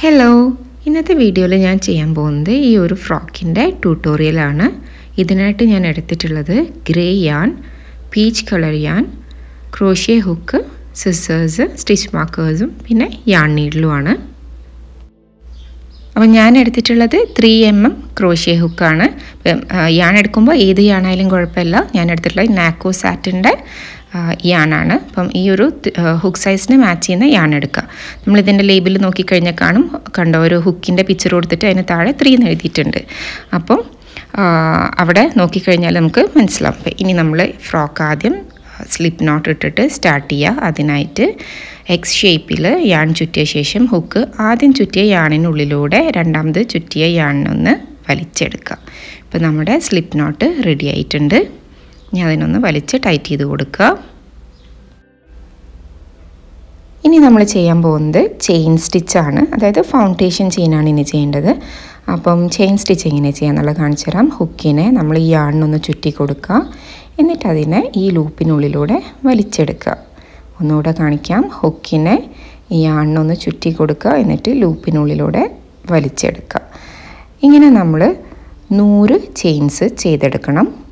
Hello ഇന്നത്തെ വീഡിയോയിൽ ഞാൻ ചെയ്യാൻ പോകുന്നത് ഈ ഒരു ഫ്രോക്കിന്റെ ട്യൂട്ടോറിയലാണ്. ഇതിനായിട്ട് ഞാൻ എടുത്തിട്ടുള്ളത് grey yarn peach colour yarn crochet hook scissors stitch മാർക്കേഴ്സും പിന്നെ യാൺ നീഡിലുമാണ് അപ്പോൾ ഞാൻ എടുത്തിട്ടുള്ളത് ത്രീ എം എം ക്രോഷ്യ ഹുക്കാണ് യാൺ എടുക്കുമ്പോൾ ഏത് യാണായാലും കുഴപ്പമില്ല. ഞാൻ എടുത്തിട്ടുള്ളത് നാക്കോ സാറ്റിന്റെ യാണാണ്. അപ്പം ഈ ഒരു ഹുക്ക് സൈസിന് മാച്ച് ചെയ്യുന്ന യാൺ എടുക്കുക. നമ്മൾ നമ്മളിതിന്റെ ലേബിൾ നോക്കിക്കഴിഞ്ഞാൽ കാണും. കണ്ടോ ഒരു ഹുക്കിന്റെ പിക്ചർ കൊടുത്തിട്ട് അതിന് താഴെ ത്രീ എന്ന് എഴുതിയിട്ടുണ്ട്. അപ്പം അവിടെ നോക്കിക്കഴിഞ്ഞാൽ നമുക്ക് മനസ്സിലാവും. അപ്പം ഇനി നമ്മൾ ഫ്രോക്ക് ആദ്യം സ്ലിപ്പ് നോട്ട് ഇട്ടിട്ട് സ്റ്റാർട്ട് ചെയ്യുക. അതിനായിട്ട് എക്സ് ഷേപ്പിൽ യാൺ ചുറ്റിയ ശേഷം ഹുക്ക് ആദ്യം ചുറ്റിയ യാണിനുള്ളിലൂടെ രണ്ടാമത് ചുറ്റിയ യാണിനൊന്ന് വലിച്ചെടുക്കുക. ഇപ്പോൾ നമ്മുടെ സ്ലിപ്പ് നോട്ട് റെഡി ആയിട്ടുണ്ട്. ഇനി അതിനൊന്ന് വലിച്ച് ടൈറ്റ് ചെയ്ത് കൊടുക്കുക. ഇനി നമ്മൾ ചെയ്യാൻ പോകുന്നത് ചെയിൻ സ്റ്റിച്ചാണ് അതായത് ഫൗണ്ടേഷൻ ചെയിനാണ് ഇനി ചെയ്യേണ്ടത്. അപ്പം ചെയിൻ സ്റ്റിച്ച് എങ്ങനെ ചെയ്യാന്നുള്ളത് കാണിച്ചു തരാം. ഹുക്കിനെ നമ്മൾ ഈ ആണിനൊന്ന് ചുറ്റി കൊടുക്കുക. എന്നിട്ട് അതിനെ ഈ ലൂപ്പിനുള്ളിലൂടെ വലിച്ചെടുക്കുക. ഒന്നുകൂടെ കാണിക്കാം. ഹുക്കിനെ ഈ ആണിനൊന്ന് ചുറ്റി കൊടുക്കുക. എന്നിട്ട് ലൂപ്പിനുള്ളിലൂടെ വലിച്ചെടുക്കുക. ഇങ്ങനെ നമ്മൾ നൂറ് ചെയിൻസ് ചെയ്തെടുക്കണം.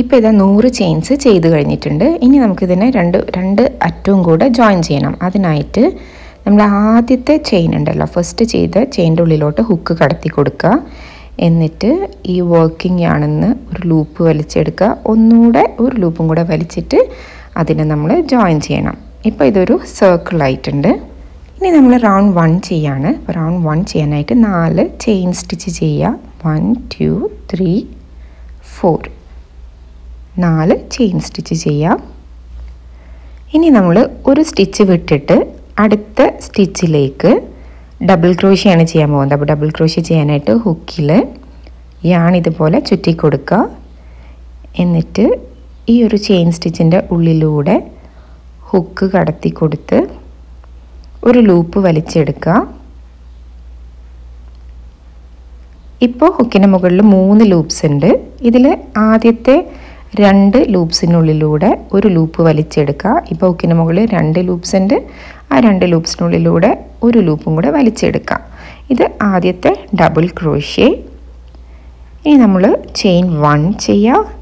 ഇപ്പോൾ ഇതാ നൂറ് ചെയിൻസ് ചെയ്ത് കഴിഞ്ഞിട്ടുണ്ട്. ഇനി നമുക്കിതിനെ രണ്ട് രണ്ട് അറ്റവും കൂടെ ജോയിൻ ചെയ്യണം. അതിനായിട്ട് നമ്മൾ ആദ്യത്തെ ചെയിൻ ഉണ്ടല്ലോ ഫസ്റ്റ് ചെയ്ത ചെയിന്റെ ഉള്ളിലോട്ട് ഹുക്ക് കടത്തി കൊടുക്കുക. എന്നിട്ട് ഈ വർക്കിംഗ് ആണെന്ന് ഒരു ലൂപ്പ് വലിച്ചെടുക്കുക. ഒന്നുകൂടെ ഒരു ലൂപ്പും കൂടെ വലിച്ചിട്ട് അതിനെ നമ്മൾ ജോയിൻ ചെയ്യണം. ഇപ്പോൾ ഇതൊരു സർക്കിൾ ആയിട്ടുണ്ട്. ഇനി നമ്മൾ റൗണ്ട് വൺ ചെയ്യാണ്. അപ്പോൾ റൗണ്ട് വൺ ചെയ്യാനായിട്ട് നാല് ചെയിൻ സ്റ്റിച്ച് ചെയ്യുക. വൺ ടു ത്രീ ഫോർ നാല് ചെയിൻ സ്റ്റിച്ച് ചെയ്യാം. ഇനി നമ്മൾ ഒരു സ്റ്റിച്ച് വിട്ടിട്ട് അടുത്ത സ്റ്റിച്ചിലേക്ക് ഡബിൾ ക്രോഷിയാണ് ചെയ്യാൻ പോകുന്നത്. അപ്പോൾ ഡബിൾ ക്രോഷി ചെയ്യാനായിട്ട് ഹുക്കിൽ യാൺ ഇതുപോലെ ചുറ്റി കൊടുക്കുക. എന്നിട്ട് ഈ ഒരു ചെയിൻ സ്റ്റിച്ചിന്റെ ഉള്ളിലൂടെ ഹുക്ക് കടത്തി കൊടുത്ത് ഒരു ലൂപ്പ് വലിച്ചെടുക്കുക. ഇപ്പോൾ ഹുക്കിന്റെ മുകളിൽ മൂന്ന് ലൂപ്സ് ഉണ്ട്. ഇതിൽ ആദ്യത്തെ രണ്ട് ലൂപ്സിനുള്ളിലൂടെ ഒരു ലൂപ്പ് വലിച്ചെടുക്കുക. ഈ ഹുക്കിന് മുകളിൽ രണ്ട് ലൂപ്സ് ഉണ്ട്. ആ രണ്ട് ലൂപ്സിനുള്ളിലൂടെ ഒരു ലൂപ്പും കൂടെ വലിച്ചെടുക്കുക. ഇത് ആദ്യത്തെ ഡബിൾ ക്രോഷ്യ ഇനി നമ്മൾ ചെയിൻ വൺ ചെയ്യുക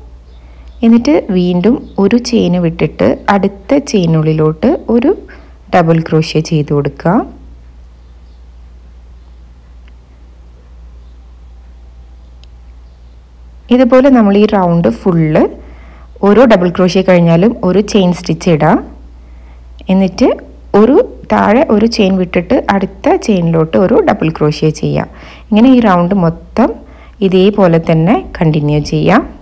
എന്നിട്ട് വീണ്ടും ഒരു ചെയിന് വിട്ടിട്ട് അടുത്ത ചെയിനുള്ളിലോട്ട് ഒരു ഡബിൾ ക്രോഷ്യ ചെയ്ത് കൊടുക്കുക. ഇതുപോലെ നമ്മൾ ഈ റൗണ്ട് ഫുള്ള് ഓരോ ഡബിൾ ക്രോഷ്യ കഴിഞ്ഞാലും ഒരു ചെയിൻ സ്റ്റിച്ച് ഇടാം. എന്നിട്ട് ഒരു താഴെ ഒരു ചെയിൻ വിട്ടിട്ട് അടുത്ത ചെയിനിലോട്ട് ഒരു ഡബിൾ ക്രോഷ്യ ചെയ്യാം. ഇങ്ങനെ ഈ റൗണ്ട് മൊത്തം ഇതേപോലെ തന്നെ കണ്ടിന്യൂ ചെയ്യാം.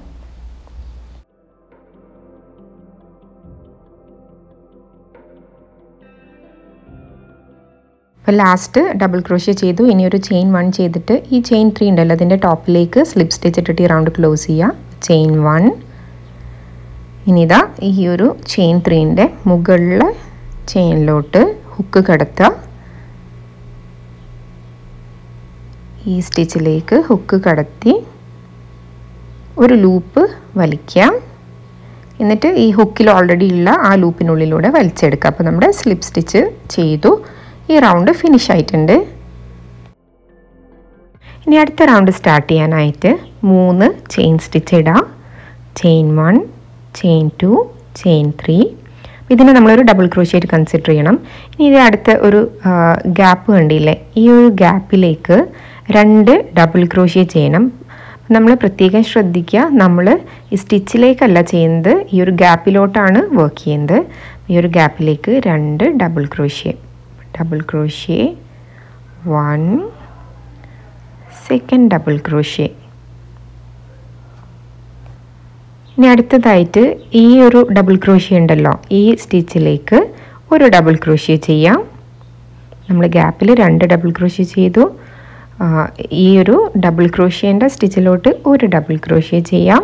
അപ്പോൾ ലാസ്റ്റ് ഡബിൾ ക്രോഷ്യ ചെയ്തു. ഇനി ഒരു ചെയിൻ വൺ ചെയ്തിട്ട് ഈ ചെയിൻ ത്രീ ഉണ്ടല്ലോ അതിന്റെ ടോപ്പിലേക്ക് സ്ലിപ്പ് സ്റ്റിച്ച് ഇട്ടിട്ട് റൗണ്ട് ക്ലോസ് ചെയ്യുക ചെയിൻ വൺ ഇനി ഇതാ ഈ ഒരു ചെയിൻ ത്രീന്റെ മുകളിൽ ചെയിനിലോട്ട് ഹുക്ക് കടത്തുക ഈ സ്റ്റിച്ചിലേക്ക് ഹുക്ക് കടത്തി ഒരു ലൂപ്പ് വലിക്കുക എന്നിട്ട് ഈ ഹുക്കിൽ ഓൾറെഡി ഉള്ള ആ ലൂപ്പിനുള്ളിലൂടെ വലിച്ചെടുക്കുക അപ്പോൾ നമ്മുടെ സ്ലിപ്പ് സ്റ്റിച്ച് ചെയ്തു. ഈ റൗണ്ട് ഫിനിഷ് ആയിട്ടുണ്ട്. ഇനി അടുത്ത റൗണ്ട് സ്റ്റാർട്ട് ചെയ്യാനായിട്ട് മൂന്ന് ചെയിൻ സ്റ്റിച്ച് ഇടാം. Chain one chain two chain three ഇതിനെ നമ്മളൊരു ഡബിൾ ക്രോഷ്യായിട്ട് കൺസിഡർ ചെയ്യണം. ഇനി ഇത് അടുത്ത ഒരു ഗ്യാപ്പ് കണ്ടില്ലേ? ഈ ഒരു ഗ്യാപ്പിലേക്ക് രണ്ട് ഡബിൾ ക്രോഷ്യ ചെയ്യണം. നമ്മൾ പ്രത്യേകം ശ്രദ്ധിക്കുക നമ്മൾ ഈ സ്റ്റിച്ചിലേക്കല്ല ചെയ്യുന്നത് ഈ ഒരു ഗ്യാപ്പിലോട്ടാണ് വർക്ക് ചെയ്യുന്നത്. ഈ ഒരു ഗ്യാപ്പിലേക്ക് രണ്ട് double crochet double crochet. One second double crochet. ഇനി അടുത്തതായിട്ട് ഈ ഒരു ഡബിൾ ക്രോഷ്യ ഉണ്ടല്ലോ. ഈ സ്റ്റിച്ചിലേക്ക് ഒരു ഡബിൾ ക്രോഷ്യ ചെയ്യാം. നമ്മൾ ഗ്യാപ്പിൽ രണ്ട് ഡബിൾ ക്രോഷ്യ ചെയ്തു. ഈ ഒരു ഡബിൾ ക്രോഷ്യേന്റെ സ്റ്റിച്ചിലോട്ട് ഒരു ഡബിൾ ക്രോഷ്യ ചെയ്യാം.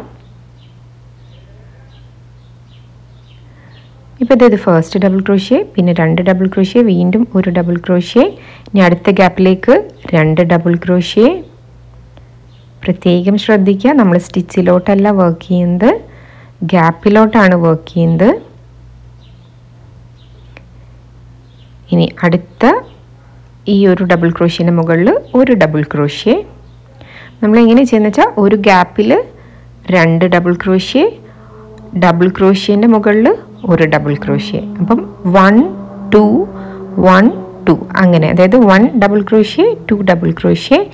ഇപ്പോൾ ഇത് ഫസ്റ്റ് ഡബിൾ ക്രോഷ്യ പിന്നെ രണ്ട് ഡബിൾ ക്രോഷ്യ വീണ്ടും ഒരു ഡബിൾ ക്രോഷ്യ ഇനി അടുത്ത ഗ്യാപ്പിലേക്ക് രണ്ട് ഡബിൾ ക്രോഷ്യ പ്രത്യേകം ശ്രദ്ധിക്കുക നമ്മൾ സ്റ്റിച്ചിലോട്ടല്ല വർക്ക് ചെയ്യുന്നത്. ഗ്യാപ്പിലോട്ടാണ് വർക്ക് ചെയ്യുന്നത്. ഇനി അടുത്ത ഈ ഒരു ഡബിൾ ക്രോഷ്യന്റെ മുകളിൽ ഒരു ഡബിൾ ക്രോഷ്യ നമ്മൾ എങ്ങനെ ചെയ്യുന്ന വെച്ചാൽ ഒരു ഗ്യാപ്പിൽ രണ്ട് ഡബിൾ ക്രോഷ്യ ഡബിൾ ക്രോഷ്യേന്റെ മുകളിൽ ഒരു ഡബിൾ ക്രോഷ്യ അപ്പം വൺ ടു വൺ ടു അങ്ങനെ അതായത് one double crochet two double crochet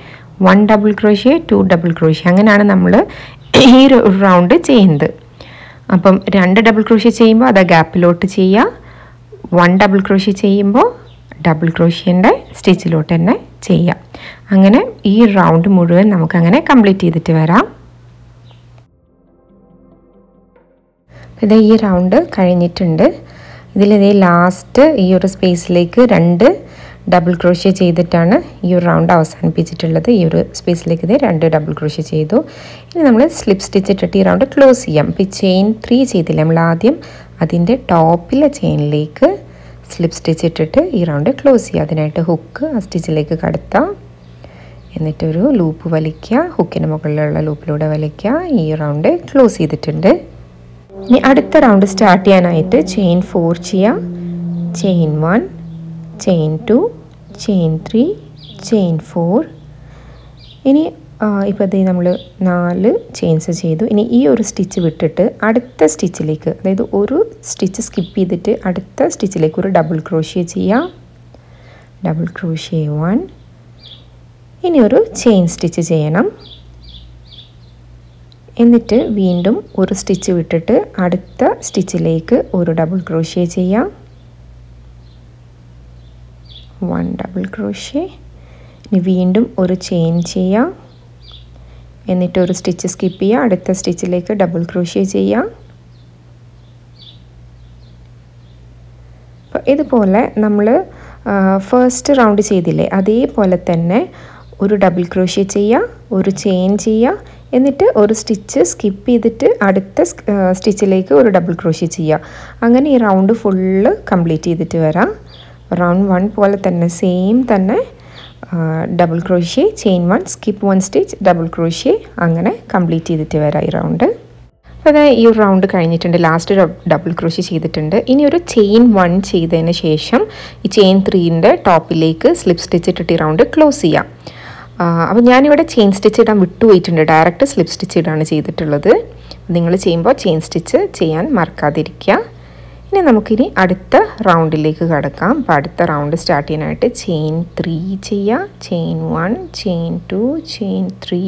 one double crochet two double crochet അങ്ങനെയാണ് നമ്മൾ ഈ റൗണ്ട് ചെയ്യുന്നത്. അപ്പം രണ്ട് ഡബിൾ ക്രോഷ്യ ചെയ്യുമ്പോൾ അത് ഗ്യാപ്പിലോട്ട് ചെയ്യുക വൺ ഡബിൾ ക്രോഷ്യ ചെയ്യുമ്പോൾ ഡബിൾ ക്രോഷ്യന്റെ സ്റ്റിച്ചിലോട്ട് തന്നെ ചെയ്യാം. അങ്ങനെ ഈ റൗണ്ട് മുഴുവൻ നമുക്കങ്ങനെ കംപ്ലീറ്റ് ചെയ്തിട്ട് വരാം. ഇത് ഈ റൗണ്ട് കഴിഞ്ഞിട്ടുണ്ട്. ഇതിലിതേ ലാസ്റ്റ് ഈ ഒരു സ്പേസിലേക്ക് രണ്ട് ഡബിൾ ക്രോഷ്യ ചെയ്തിട്ടാണ് ഈ ഒരു റൗണ്ട് അവസാനിപ്പിച്ചിട്ടുള്ളത്. ഈ ഒരു സ്പേസിലേക്ക് ഇത് രണ്ട് ഡബിൾ ക്രോഷ്യ ചെയ്തു. ഇനി നമ്മൾ സ്ലിപ്പ് സ്റ്റിച്ച് ഇട്ടിട്ട് ഈ റൗണ്ട് ക്ലോസ് ചെയ്യാം. ഇപ്പോൾ ചെയിൻ ത്രീ ചെയ്തില്ല നമ്മൾ ആദ്യം? അതിന്റെ ടോപ്പിലെ ചെയിനിലേക്ക് സ്ലിപ്പ് സ്റ്റിച്ച് ഇട്ടിട്ട് ഈ റൗണ്ട് ക്ലോസ് ചെയ്യുക അതിനായിട്ട് ഹുക്ക് ആ സ്റ്റിച്ചിലേക്ക് കടത്താം. എന്നിട്ടൊരു ലൂപ്പ് വലിക്കുക. ഹുക്കിന് മുകളിലുള്ള ലൂപ്പിലൂടെ വലിക്കുക. ഈ റൗണ്ട് ക്ലോസ് ചെയ്തിട്ടുണ്ട്. ഇനി അടുത്ത റൗണ്ട് സ്റ്റാർട്ട് ചെയ്യാനായിട്ട് ചെയിൻ ഫോർ ചെയ്യാം. Chain one chain two chain three chain four ഇനി ഇപ്പോൾ ഇത് നമ്മൾ നാല് ചെയിൻസ് ചെയ്തു. ഇനി ഈ ഒരു സ്റ്റിച്ച് വിട്ടിട്ട് അടുത്ത സ്റ്റിച്ചിലേക്ക് അതായത് ഒരു സ്റ്റിച്ച് സ്കിപ്പ് ചെയ്തിട്ട് അടുത്ത സ്റ്റിച്ചിലേക്ക് ഒരു ഡബിൾ ക്രോഷ്യ ചെയ്യാം. ഡബിൾ ക്രോഷ്യ വൺ ഇനി ഒരു ചെയിൻ സ്റ്റിച്ച് ചെയ്യണം. എന്നിട്ട് വീണ്ടും ഒരു സ്റ്റിച്ച് വിട്ടിട്ട് അടുത്ത സ്റ്റിച്ചിലേക്ക് ഒരു ഡബിൾ ക്രോഷ്യ ചെയ്യാം. വൺ ഡബിൾ ക്രോഷ്യ ഇനി വീണ്ടും ഒരു ചെയിൻ ചെയ്യാം. എന്നിട്ട് ഒരു സ്റ്റിച്ച് സ്കിപ്പ് ചെയ്യുക അടുത്ത സ്റ്റിച്ചിലേക്ക് ഡബിൾ ക്രോഷ്യ ചെയ്യാം. ഇതുപോലെ നമ്മൾ ഫസ്റ്റ് റൗണ്ട് ചെയ്തില്ലേ? അതേപോലെ തന്നെ ഒരു ഡബിൾ ക്രോഷ്യ ചെയ്യുക ഒരു ചെയിൻ ചെയ്യുക എന്നിട്ട് ഒരു സ്റ്റിച്ച് സ്കിപ്പ് ചെയ്തിട്ട് അടുത്ത സ്റ്റിച്ചിലേക്ക് ഒരു ഡബിൾ ക്രോഷ്യ ചെയ്യുക. അങ്ങനെ ഈ റൗണ്ട് ഫുള്ള് കംപ്ലീറ്റ് ചെയ്തിട്ട് വരാം. റൗണ്ട് വൺ പോലെ തന്നെ സെയിം തന്നെ double crochet chain one skip one stitch double crochet അങ്ങനെ കംപ്ലീറ്റ് ചെയ്തിട്ട് വരാം ഈ റൗണ്ട് അതായത് ഈ ഒരു റൗണ്ട് കഴിഞ്ഞിട്ടുണ്ട്. ലാസ്റ്റ് ഡബിൾ ക്രോഷ്യ ചെയ്തിട്ടുണ്ട്. ഇനി ഒരു ചെയിൻ വൺ ചെയ്തതിന് ശേഷം ഈ ചെയിൻ ത്രീന്റെ ടോപ്പിലേക്ക് സ്ലിപ്പ് സ്റ്റിച്ച് ഇട്ടിട്ട് ഈ റൗണ്ട് ക്ലോസ് ചെയ്യാം. അപ്പോൾ ഞാനിവിടെ ചെയിൻ സ്റ്റിച്ച് ഇടാൻ വിട്ടുപോയിട്ടുണ്ട്. ഡയറക്റ്റ് സ്ലിപ്പ് സ്റ്റിച്ച് ഇടാണ് ചെയ്തിട്ടുള്ളത്. നിങ്ങൾ ചെയ്യുമ്പോൾ ചെയിൻ സ്റ്റിച്ച് ചെയ്യാൻ മറക്കാതിരിക്കുക. ഇനി നമുക്കിനി അടുത്ത റൗണ്ടിലേക്ക് കടക്കാം. അപ്പോൾ അടുത്ത റൗണ്ട് സ്റ്റാർട്ട് ചെയ്യാനായിട്ട് ചെയിൻ ത്രീ ചെയ്യുക chain one chain two chain three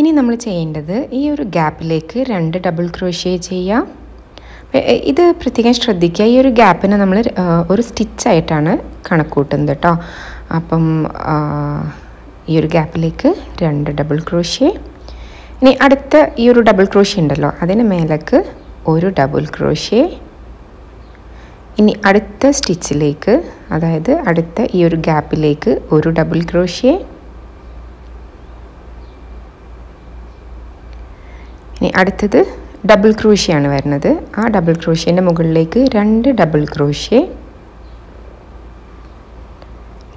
ഇനി നമ്മൾ ചെയ്യേണ്ടത് ഈ ഒരു ഗ്യാപ്പിലേക്ക് രണ്ട് ഡബിൾ ക്രോഷ്യ ചെയ്യാം. ഇത് പ്രത്യേകം ശ്രദ്ധിക്കുക. ഈ ഒരു ഗ്യാപ്പിനെ നമ്മൾ ഒരു സ്റ്റിച്ചായിട്ടാണ് കണക്കൂട്ടുന്നത് കേട്ടോ. അപ്പം ഈ ഒരു ഗ്യാപ്പിലേക്ക് രണ്ട് ഡബിൾ ക്രോഷ്യ ഇനി അടുത്ത ഈ ഒരു ഡബിൾ ക്രോഷ്യ ഉണ്ടല്ലോ അതിന് മേലേക്ക് ഒരു ഡബിൾ ക്രോഷ്യ ഇനി അടുത്ത സ്റ്റിച്ചിലേക്ക് അതായത് അടുത്ത ഈ ഒരു ഗ്യാപ്പിലേക്ക് ഒരു ഡബിൾ ക്രോഷ്യ ഇനി അടുത്തത് ഡബിൾ ക്രോഷ്യയാണ് വരുന്നത്. ആ ഡബിൾ ക്രോഷ്യന്റെ മുകളിലേക്ക് രണ്ട് ഡബിൾ ക്രോഷ്യ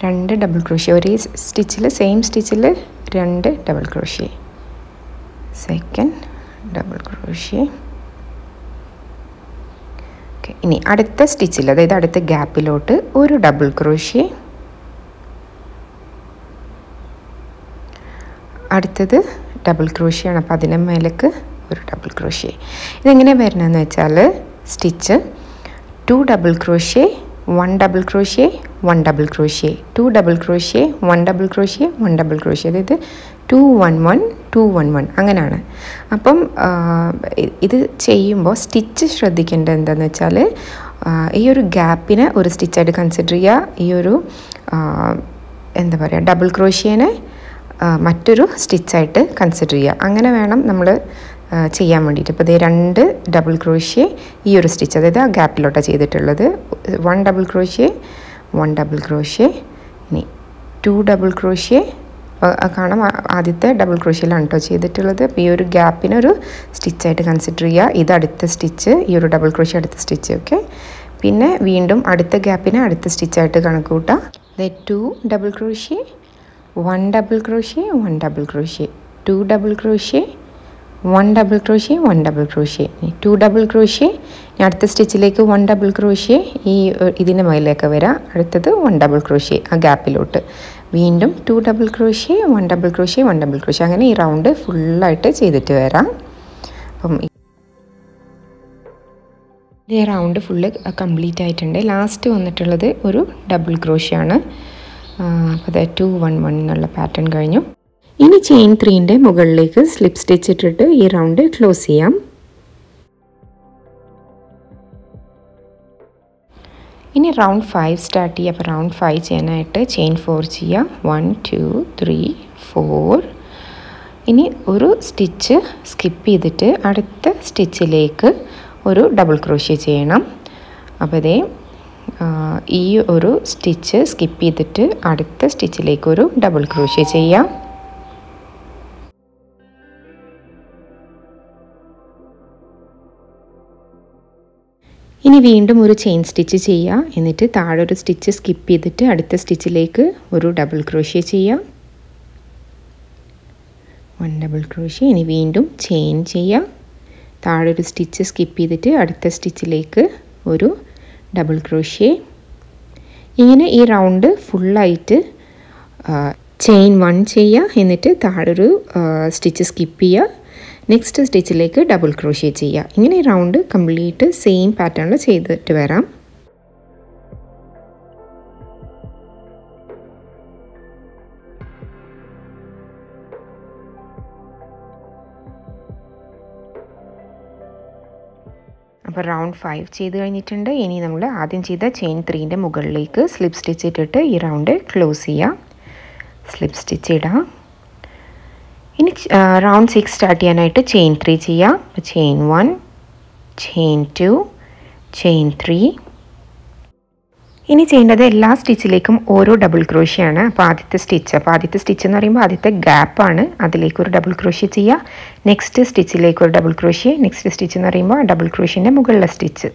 രണ്ട് ഡബിൾ ക്രോഷ്യ ഒരേ സ്റ്റിച്ചിൽ സെയിം സ്റ്റിച്ചിൽ രണ്ട് double crochet second double crochet okay ഇനി അടുത്ത സ്റ്റിച്ചിൽ അതായത് അടുത്ത ഗ്യാപ്പിലോട്ട് ഒരു ഡബിൾ ക്രോഷ്യ അടുത്തത് ഡബിൾ ക്രൂഷ്യാണ് അപ്പോൾ അതിന് മേലേക്ക് ഒരു ഡബിൾ ക്രോഷ്യ ഇതെങ്ങനെ വരണമെന്ന് വെച്ചാൽ stitch two double crochet one double crochet one double crochet two double crochet one double crochet one double crochet അതായത് two one one two one one അങ്ങനെയാണ്. അപ്പം ഇത് ചെയ്യുമ്പോൾ സ്റ്റിച്ച് ശ്രദ്ധിക്കേണ്ടത് എന്താണെന്ന് വെച്ചാൽ ഈ ഒരു ഗ്യാപ്പിനെ ഒരു സ്റ്റിച്ചായിട്ട് കൺസിഡർ ചെയ്യുക ഈ ഒരു എന്താ പറയുക ഡബിൾ ക്രോഷ്യേനെ മറ്റൊരു സ്റ്റിച്ചായിട്ട് കൺസിഡർ ചെയ്യുക അങ്ങനെ വേണം നമ്മൾ ചെയ്യാൻ വേണ്ടിയിട്ട്. ഇപ്പോൾ ഇതേ രണ്ട് ഡബിൾ ക്രോഷ്യ ഈ ഒരു സ്റ്റിച്ച് അതായത് ആ ഗ്യാപ്പിലോട്ടാണ് ചെയ്തിട്ടുള്ളത്. One double crochet one double crochet ഇനി ടു ഡബിൾ ക്രോഷ്യ കാണാം. ആദ്യത്തെ ഡബിൾ ക്രോഷ്യയിലാണ് കേട്ടോ ചെയ്തിട്ടുള്ളത്. അപ്പോൾ ഈ ഒരു ഗ്യാപ്പിനൊരു സ്റ്റിച്ചായിട്ട് കൺസിഡർ ചെയ്യുക ഇത് അടുത്ത സ്റ്റിച്ച് ഈ ഒരു ഡബിൾ ക്രോഷ്യ അടുത്ത സ്റ്റിച്ച് ഓക്കെ പിന്നെ വീണ്ടും അടുത്ത ഗ്യാപ്പിനെ അടുത്ത സ്റ്റിച്ചായിട്ട് കണക്ക് കൂട്ടാം. Two double crochet one double crochet one double crochet two double crochet one double crochet one double crochet two double crochet അടുത്ത സ്റ്റിച്ചിലേക്ക് വൺ ഡബിൾ ക്രോഷ്യ ഈ ഇതിന്റെ മുകളിലേക്ക് വരാം. അടുത്തത് വൺ ഡബിൾ ക്രോഷ്യ ആ ഗ്യാപ്പിലോട്ട് വീണ്ടും two double crochet one double crochet one double crochet അങ്ങനെ ഈ റൗണ്ട് ഫുള്ളായിട്ട് ചെയ്തിട്ട് വരാം. അപ്പം ഈ റൗണ്ട് ഫുള്ള് കംപ്ലീറ്റ് ആയിട്ടുണ്ട്. ലാസ്റ്റ് വന്നിട്ടുള്ളത് ഒരു ഡബിൾ ക്രോഷ്യാണ് അപ്പോൾ അത് ടു വൺ വൺ എന്നുള്ള പാറ്റേൺ കഴിഞ്ഞു. ഇനി ചെയിൻ ത്രീന്റെ മുകളിലേക്ക് സ്ലിപ്പ് സ്റ്റിച്ച് ഇട്ടിട്ട് ഈ റൗണ്ട് ക്ലോസ് ചെയ്യാം. ഇനി റൗണ്ട് ഫൈവ് സ്റ്റാർട്ട് ചെയ്യുക അപ്പോൾ റൗണ്ട് ഫൈവ് ചെയ്യാനായിട്ട് ചെയിൻ ഫോർ ചെയ്യുക വൺ ടു ത്രീ ഫോർ ഇനി ഒരു സ്റ്റിച്ച് സ്കിപ്പ് ചെയ്തിട്ട് അടുത്ത സ്റ്റിച്ചിലേക്ക് ഒരു ഡബിൾ ക്രോഷ്യ ചെയ്യണം. അപ്പോൾ ഇതേ ഈ ഒരു സ്റ്റിച്ച് സ്കിപ്പ് ചെയ്തിട്ട് അടുത്ത സ്റ്റിച്ചിലേക്ക് ഒരു ഡബിൾ ക്രോഷ്യ ചെയ്യാം. ഇനി വീണ്ടും ഒരു ചെയിൻ സ്റ്റിച്ച് ചെയ്യുക എന്നിട്ട് താഴെ ഒരു സ്റ്റിച്ച് സ്കിപ്പ് ചെയ്തിട്ട് അടുത്ത സ്റ്റിച്ചിലേക്ക് ഒരു ഡബിൾ ക്രോഷ്യ ചെയ്യാം. One double crochet. ഇനി വീണ്ടും ചെയിൻ ചെയ്യാം. താഴെ ഒരു സ്റ്റിച്ച് സ്കിപ്പ് ചെയ്തിട്ട് അടുത്ത സ്റ്റിച്ചിലേക്ക് ഒരു ഡബിൾ ക്രോഷ്യ. ഇങ്ങനെ ഈ റൗണ്ട് ഫുള്ളായിട്ട് ചെയിൻ വൺ ചെയ്യുക എന്നിട്ട് താഴെ ഒരു സ്റ്റിച്ച് സ്കിപ്പ് ചെയ്യുക നെക്സ്റ്റ് സ്റ്റിച്ചിലേക്ക് ഡബിൾ ക്രോഷ്യ ചെയ്യുക ഇങ്ങനെ റൗണ്ട് കംപ്ലീറ്റ് സെയിം പാറ്റേണിൽ ചെയ്തിട്ട് വരാം. അപ്പോൾ റൗണ്ട് ഫൈവ് ചെയ്ത് കഴിഞ്ഞിട്ടുണ്ട്. ഇനി നമ്മൾ ആദ്യം ചെയ്ത ചെയിൻ ത്രീന്റെ മുകളിലേക്ക് സ്ലിപ്പ് സ്റ്റിച്ച് ഇട്ടിട്ട് ഈ റൗണ്ട് ക്ലോസ് ചെയ്യാം. സ്ലിപ്പ് സ്റ്റിച്ച് ഇടാം. ഇനി റൗണ്ട് സിക്സ് സ്റ്റാർട്ട് ചെയ്യാനായിട്ട് ചെയിൻ ത്രീ ചെയ്യാം. അപ്പോൾ chain one chain two chain three ഇനി ചെയ്യേണ്ടത് എല്ലാ സ്റ്റിച്ചിലേക്കും ഓരോ ഡബിൾ ക്രോഷിയാണ് അപ്പോൾ ആദ്യത്തെ സ്റ്റിച്ച് അപ്പോൾ ആദ്യത്തെ സ്റ്റിച്ച് എന്ന് പറയുമ്പോൾ ആദ്യത്തെ ഗ്യാപ്പാണ് അതിലേക്ക് ഒരു ഡബിൾ ക്രോഷ്യ ചെയ്യുക നെക്സ്റ്റ് സ്റ്റിച്ചിലേക്ക് ഒരു ഡബിൾ ക്രോഷ്യ നെക്സ്റ്റ് സ്റ്റിച്ച് എന്ന് പറയുമ്പോൾ ഡബിൾ ക്രോഷ്യന്റെ മുകളിലെ സ്റ്റിച്ച്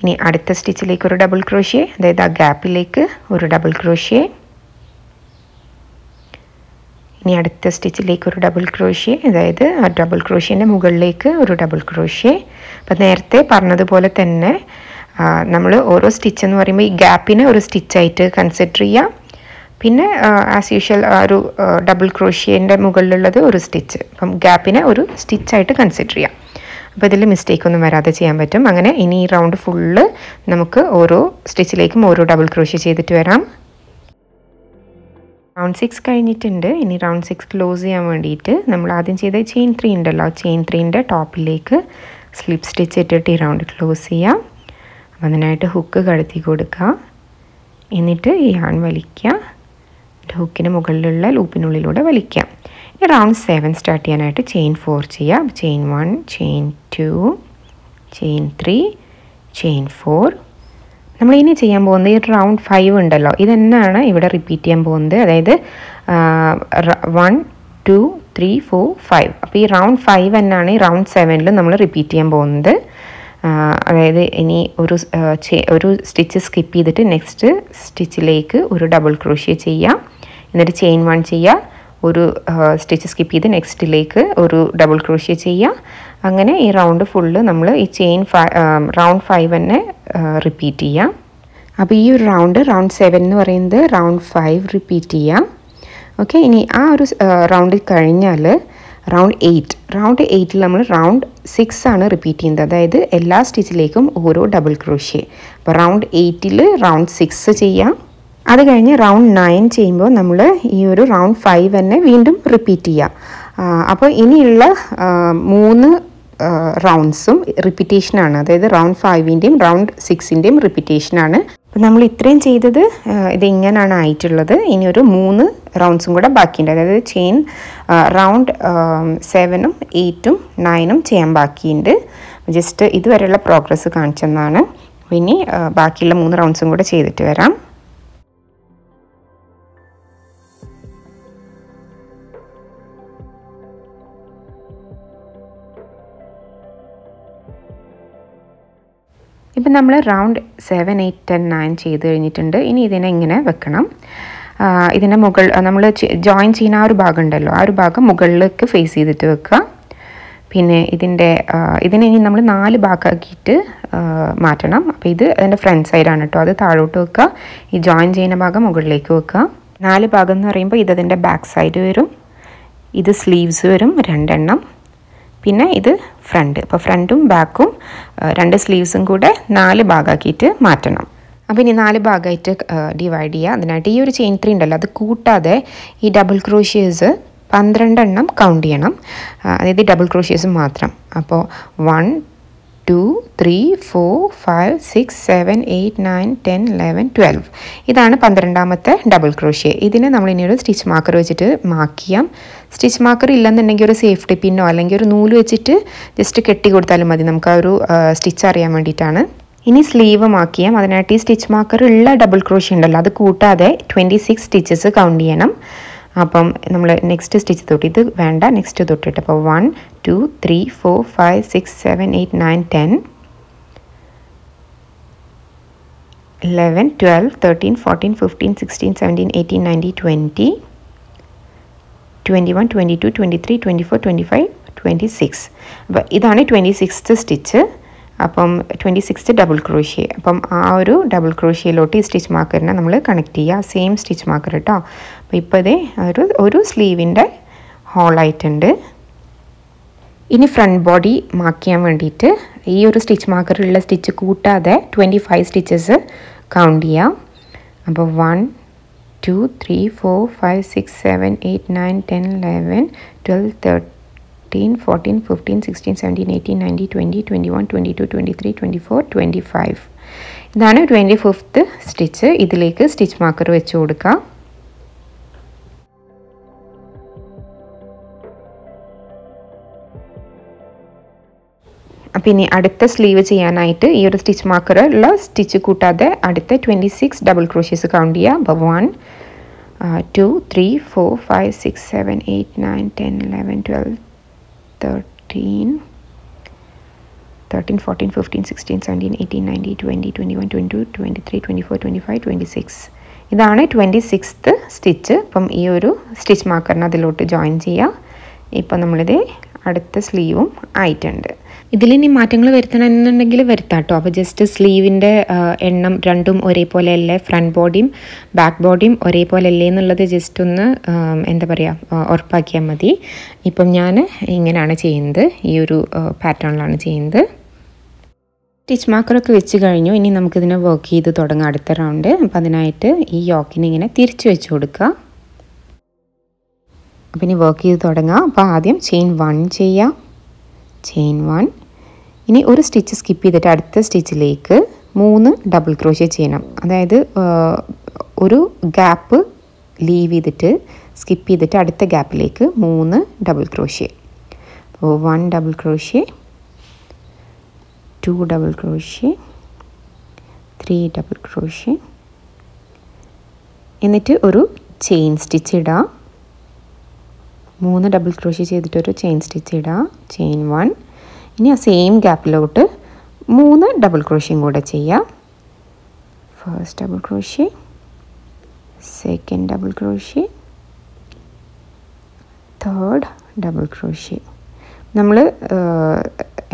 ഇനി അടുത്ത സ്റ്റിച്ചിലേക്ക് ഒരു ഡബിൾ ക്രോഷിയെ അതായത് ആ ഗ്യാപ്പിലേക്ക് ഒരു ഡബിൾ ക്രോഷ്യ ഇനി അടുത്ത സ്റ്റിച്ചിലേക്ക് ഒരു ഡബിൾ ക്രോഷ്യ അതായത് ആ ഡബിൾ ക്രോഷ്യന്റെ മുകളിലേക്ക് ഒരു ഡബിൾ ക്രോഷ്യ അപ്പം നേരത്തെ പറഞ്ഞതുപോലെ തന്നെ നമ്മൾ ഓരോ സ്റ്റിച്ച് എന്ന് പറയുമ്പോൾ ഈ ഗ്യാപ്പിനെ ഒരു സ്റ്റിച്ചായിട്ട് കൺസിഡർ ചെയ്യാം. പിന്നെ ആസ് യൂഷ്വൽ ആ ഒരു ഡബിൾ ക്രോഷ്യേന്റെ മുകളിലുള്ളത് ഒരു സ്റ്റിച്ച് അപ്പം ഗ്യാപ്പിനെ ഒരു സ്റ്റിച്ചായിട്ട് കൺസിഡർ ചെയ്യാം. അപ്പോൾ ഇതിൽ മിസ്റ്റേക്ക് ഒന്നും വരാതെ ചെയ്യാൻ പറ്റും. അങ്ങനെ ഇനി ഈ റൗണ്ട് ഫുള്ള് നമുക്ക് ഓരോ സ്റ്റിച്ചിലേക്കും ഓരോ ഡബിൾ ക്രോഷ്യ ചെയ്തിട്ട് വരാം. റൗണ്ട് സിക്സ് കഴിഞ്ഞിട്ടുണ്ട്. ഇനി റൗണ്ട് സിക്സ് ക്ലോസ് ചെയ്യാൻ വേണ്ടിയിട്ട് നമ്മൾ ആദ്യം ചെയ്ത ചെയിൻ ത്രീ ഉണ്ടല്ലോ. ചെയിൻ ത്രീന്റെ ടോപ്പിലേക്ക് സ്ലിപ്പ് സ്റ്റിച്ച് ഇട്ടിട്ട് ഈ റൗണ്ട് ക്ലോസ് ചെയ്യാം. അപ്പം അതിനായിട്ട് ഹുക്ക് കടത്തി കൊടുക്കുക. എന്നിട്ട് ഈ ആൺ വലിക്കുക. ഹുക്കിന് മുകളിലുള്ള ലൂപ്പിനുള്ളിലൂടെ വലിക്കാം ഇനി റൗണ്ട് സെവൻ സ്റ്റാർട്ട് ചെയ്യാനായിട്ട് ചെയിൻ ഫോർ ചെയ്യാം chain one chain two chain three chain four നമ്മൾ ഇനി ചെയ്യാൻ പോകുന്നത് ഈ റൗണ്ട് ഫൈവ് ഉണ്ടല്ലോ. ഇതന്നെയാണ് ഇവിടെ റിപ്പീറ്റ് ചെയ്യാൻ പോകുന്നത്. അതായത് one two three four five അപ്പോൾ ഈ റൗണ്ട് ഫൈവ് തന്നെയാണ് ഈ റൗണ്ട് സെവനിൽ നമ്മൾ റിപ്പീറ്റ് ചെയ്യാൻ പോകുന്നത്. അതായത് ഇനി ഒരു ഒരു സ്റ്റിച്ച് സ്കിപ്പ് ചെയ്തിട്ട് നെക്സ്റ്റ് സ്റ്റിച്ചിലേക്ക് ഒരു ഡബിൾ ക്രോഷ്യ ചെയ്യാം. എന്നിട്ട് ചെയിൻ വൺ ചെയ്യുക ഒരു സ്റ്റിച്ച് സ്കിപ്പ് ചെയ്ത് നെക്സ്റ്റിലേക്ക് ഒരു ഡബിൾ ക്രോഷ്യ ചെയ്യുക അങ്ങനെ ഈ റൗണ്ട് ഫുള്ള് നമ്മൾ ഈ ചെയിൻ റൗണ്ട് ഫൈവ് തന്നെ റിപ്പീറ്റ് ചെയ്യാം. അപ്പോൾ ഈ ഒരു റൗണ്ട് റൗണ്ട് സെവൻ എന്ന് പറയുന്നത് റൗണ്ട് ഫൈവ് റിപ്പീറ്റ് ചെയ്യാം. ഓക്കെ ഇനി ആ ഒരു റൗണ്ട് കഴിഞ്ഞാൽ റൗണ്ട് എയ്റ്റ് റൗണ്ട് എയ്റ്റിൽ നമ്മൾ റൗണ്ട് സിക്സ് ആണ് റിപ്പീറ്റ് ചെയ്യുന്നത്. അതായത് എല്ലാ സ്റ്റിച്ചിലേക്കും ഓരോ ഡബിൾ ക്രോഷ്യ അപ്പോൾ റൗണ്ട് എയ്റ്റിൽ റൗണ്ട് സിക്സ് ചെയ്യാം. അത് കഴിഞ്ഞ് റൗണ്ട് നയൻ ചെയ്യുമ്പോൾ നമ്മൾ ഈ ഒരു റൗണ്ട് ഫൈവ് തന്നെ വീണ്ടും റിപ്പീറ്റ് ചെയ്യാം. അപ്പോൾ ഇനിയുള്ള മൂന്ന് റൗണ്ട്സും റിപ്പീറ്റേഷനാണ് അതായത് റൗണ്ട് ഫൈവിന്റെയും റൗണ്ട് സിക്സിന്റെയും റിപ്പീറ്റേഷനാണ് അപ്പോൾ നമ്മൾ ഇത്രയും ചെയ്തത് ഇത് ഇങ്ങനെയാണ് ആയിട്ടുള്ളത്. ഇനി ഒരു മൂന്ന് റൗണ്ട്സും കൂടെ ബാക്കിയുണ്ട്. അതായത് ചെയിൻ റൗണ്ട് സെവനും എയ്റ്റും നയനും ചെയ്യാൻ ബാക്കിയുണ്ട്. ജസ്റ്റ് ഇതുവരെയുള്ള പ്രോഗ്രസ് കാണിച്ചെന്നാണ്. ഇനി ബാക്കിയുള്ള മൂന്ന് റൗണ്ട്സും കൂടെ ചെയ്തിട്ട് വരാം. ഇപ്പം നമ്മൾ round seven eight ten nine ചെയ്ത് കഴിഞ്ഞിട്ടുണ്ട്. ഇനി ഇതിനെ ഇങ്ങനെ വെക്കണം. ഇതിന്റെ മുകൾ നമ്മൾ ജോയിൻ ചെയ്യുന്ന ആ ഒരു ഭാഗം ഉണ്ടല്ലോ. ആ ഒരു ഭാഗം മുകളിലേക്ക് ഫേസ് ചെയ്തിട്ട് വെക്കുക. പിന്നെ ഇതിന്റെ ഇതിനെ ഇനി നമ്മൾ നാല് ഭാഗമാക്കിയിട്ട് മാറ്റണം. അപ്പോൾ ഇത് അതിന്റെ ഫ്രണ്ട് സൈഡാണ് കേട്ടോ അത് താഴോട്ട് വെക്കുക. ഈ ജോയിൻ ചെയ്യുന്ന ഭാഗം മുകളിലേക്ക് വെക്കുക. നാല് ഭാഗം എന്ന് പറയുമ്പോൾ ഇത് അതിന്റെ ബാക്ക് സൈഡ് വരും. ഇത് സ്ലീവ്സ് വരും. രണ്ടെണ്ണം. പിന്നെ ഇത് ഫ്രണ്ട് അപ്പോൾ ഫ്രണ്ടും ബാക്കും രണ്ട് സ്ലീവ്സും കൂടെ നാല് ഭാഗമാക്കിയിട്ട് മാറ്റണം. അപ്പോൾ ഇനി നാല് ഭാഗമായിട്ട് ഡിവൈഡ് ചെയ്യുക അതിനായിട്ട് ഈ ഒരു ചെയിൻ ത്രീ ഉണ്ടല്ലോ അത് കൂട്ടാതെ ഈ ഡബിൾ ക്രോഷ്യേഴ്സ് പന്ത്രണ്ടെണ്ണം കൗണ്ട് ചെയ്യണം. അതായത് ഡബിൾ ക്രോഷ്യേഴ്സ് മാത്രം. അപ്പോൾ one two three four five six seven eight nine ten eleven twelve ഇതാണ് പന്ത്രണ്ടാമത്തെ ഡബിൾ ക്രോഷ്യ ഇതിന് നമ്മൾ ഇനി ഒരു സ്റ്റിച്ച് മാർക്കർ വെച്ചിട്ട് മാർക്ക് ചെയ്യാം. സ്റ്റിച്ച് മാർക്കർ ഇല്ലെന്നുണ്ടെങ്കിൽ ഒരു സേഫ്റ്റി പിന്നോ അല്ലെങ്കിൽ ഒരു നൂൽ വെച്ചിട്ട് ജസ്റ്റ് കെട്ടി കൊടുത്താലും മതി. നമുക്ക് ആ ഒരു സ്റ്റിച്ച് അറിയാൻ വേണ്ടിയിട്ടാണ്. ഇനി സ്ലീവ് മാർക്ക് ചെയ്യാം. അതിനായിട്ട് ഈ സ്റ്റിച്ച് മാർക്കർ ഉള്ള ഡബിൾ ക്രോഷ്യ ഉണ്ടല്ലോ. അത് കൂട്ടാതെ ട്വന്റി സിക്സ് സ്റ്റിച്ചസ് കൗണ്ട് ചെയ്യണം. അപ്പം നമ്മൾ നെക്സ്റ്റ് സ്റ്റിച്ച് തൊട്ട് ഇത് വേണ്ട നെക്സ്റ്റ് തൊട്ടിട്ട്. അപ്പോൾ one two three four five six seven eight nine ten eleven twelve thirteen fourteen fifteen sixteen seventeen eighteen nineteen twenty twenty one twenty two twenty three twenty four twenty five twenty six അപ്പോൾ ഇതാണ് twenty sixth stitch അപ്പം twenty six double crochet അപ്പം ആ ഒരു double ക്രോഷ്യയിലോട്ട് ഈ stitch മാർക്കറിനെ നമ്മൾ connect ചെയ്യുക same stitch marker കേട്ടോ അപ്പോൾ ഇപ്പോൾ ഇതേ ഒരു ഒരു സ്ലീവിന്റെ ഹോളായിട്ടുണ്ട് ഇനി ഫ്രണ്ട് ബോഡി മാർക്ക് ചെയ്യാൻ വേണ്ടിയിട്ട് ഈ ഒരു സ്റ്റിച്ച് മാർക്കറിലുള്ള സ്റ്റിച്ച് കൂട്ടാതെ ട്വന്റി ഫൈവ് സ്റ്റിച്ചസ് കൗണ്ട് ചെയ്യാം. അപ്പോൾ one two three four five six seven eight nine ten eleven twelve thirteen fourteen fifteen sixteen seventeen eighteen ninety twenty twenty one twenty two twenty three twenty four twenty five ഇതാണ് twenty fifth stitch ഇതിലേക്ക് stitch marker വെച്ച് കൊടുക്കുക അപ്പോൾ ഇനി അടുത്ത sleeve ചെയ്യാനായിട്ട് ഈ ഒരു സ്റ്റിച്ച് മാർക്കറുള്ള സ്റ്റിച്ച് കൂട്ടാതെ അടുത്ത twenty six double crochets count ചെയ്യുക അപ്പോൾ one two three four five six seven eight nine ten eleven twelve thirteen thirteen fourteen fifteen sixteen seventeen eighteen nineteen twenty twenty one twenty two twenty three twenty four twenty five twenty six ഇതാണ് twenty sixth stitch അപ്പം ഈ ഒരു stitch മാർക്കറിന് അതിലോട്ട് join ചെയ്യുക ഇപ്പം നമ്മളിത് അടുത്ത സ്ലീവും ആയിട്ടുണ്ട്. ഇതിലിനി മാറ്റങ്ങൾ വരുത്തണമെന്നുണ്ടെങ്കിൽ വരുത്താം കേട്ടോ അപ്പോൾ ജസ്റ്റ് സ്ലീവിന്റെ എണ്ണം രണ്ടും ഒരേപോലെ അല്ലേ ഫ്രണ്ട് ബോഡിയും ബാക്ക് ബോഡിയും ഒരേപോലെ അല്ലേ എന്നുള്ളത് ജസ്റ്റ് ഒന്ന് എന്താ പറയുക ഉറപ്പാക്കിയാൽ മതി. ഇപ്പം ഞാൻ ഇങ്ങനെയാണ് ചെയ്യുന്നത്. ഈ ഒരു പാറ്റേണിലാണ് ചെയ്യുന്നത്. സ്റ്റിച്ച് മാർക്കറൊക്കെ വെച്ച് കഴിഞ്ഞു. ഇനി നമുക്കിതിനെ വർക്ക് ചെയ്ത് തുടങ്ങാം അടുത്ത റൗണ്ട് അപ്പം അതിനായിട്ട് ഈ യോക്കിനെ ഇങ്ങനെ തിരിച്ചു വെച്ച് കൊടുക്കുക. അപ്പം ഇനി വർക്ക് ചെയ്ത് തുടങ്ങാം. അപ്പോൾ ആദ്യം ചെയിൻ വൺ ചെയ്യാം. ചെയിൻ വൺ ഇനി ഒരു സ്റ്റിച്ച് സ്കിപ്പ് ചെയ്തിട്ട് അടുത്ത സ്റ്റിച്ചിലേക്ക് മൂന്ന് ഡബിൾ ക്രോഷ്യ ചെയ്യണം. അതായത് ഒരു ഗ്യാപ്പ് ലീവ് ചെയ്തിട്ട് സ്കിപ്പ് ചെയ്തിട്ട് അടുത്ത ഗ്യാപ്പിലേക്ക് മൂന്ന് ഡബിൾ ക്രോഷ്യ അപ്പോൾ one double crochet two double crochet three double crochet എന്നിട്ട് ഒരു ചെയിൻ സ്റ്റിച്ച് ഇടാം. മൂന്ന് ഡബിൾ ക്രോഷ്യ ചെയ്തിട്ടൊരു ചെയിൻ സ്റ്റിച്ച് ഇടാം. ചെയിൻ വൺ ഇനി ആ സെയിം ഗ്യാപ്പിലോട്ട് മൂന്ന് ഡബിൾ ക്രോഷ്യം കൂടെ ചെയ്യാം. First double crochet second double crochet third double crochet നമ്മൾ